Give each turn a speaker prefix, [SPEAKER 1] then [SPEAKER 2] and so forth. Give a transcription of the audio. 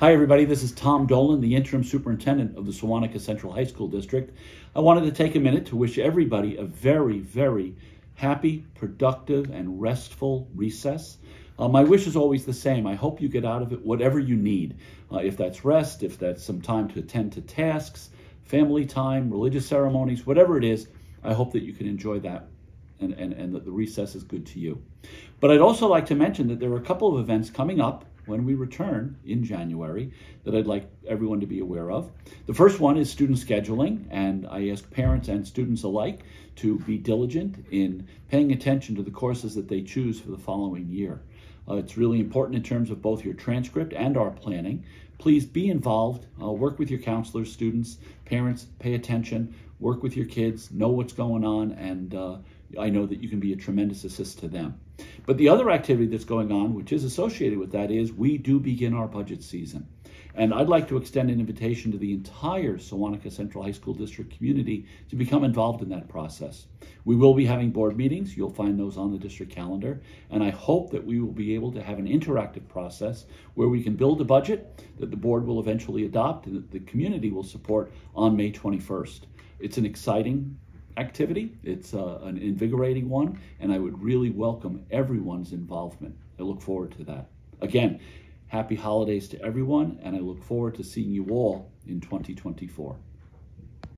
[SPEAKER 1] Hi, everybody. This is Tom Dolan, the interim superintendent of the Sewanhaka Central High School District. I wanted to take a minute to wish everybody a very, very happy, productive, and restful recess. Uh, my wish is always the same. I hope you get out of it whatever you need. Uh, if that's rest, if that's some time to attend to tasks, family time, religious ceremonies, whatever it is, I hope that you can enjoy that and, and, and that the recess is good to you. But I'd also like to mention that there are a couple of events coming up when we return in January that I'd like everyone to be aware of. The first one is student scheduling, and I ask parents and students alike to be diligent in paying attention to the courses that they choose for the following year. Uh, it's really important in terms of both your transcript and our planning. Please be involved, uh, work with your counselors, students, parents, pay attention, work with your kids, know what's going on, and uh, I know that you can be a tremendous assist to them. But the other activity that's going on, which is associated with that, is we do begin our budget season. And I'd like to extend an invitation to the entire Sewanhaka Central High School District community to become involved in that process. We will be having board meetings. You'll find those on the district calendar. And I hope that we will be able to have an interactive process where we can build a budget that the board will eventually adopt and that the community will support on May 21st. It's an exciting activity. It's uh, an invigorating one, and I would really welcome everyone's involvement. I look forward to that. Again, happy holidays to everyone, and I look forward to seeing you all in 2024.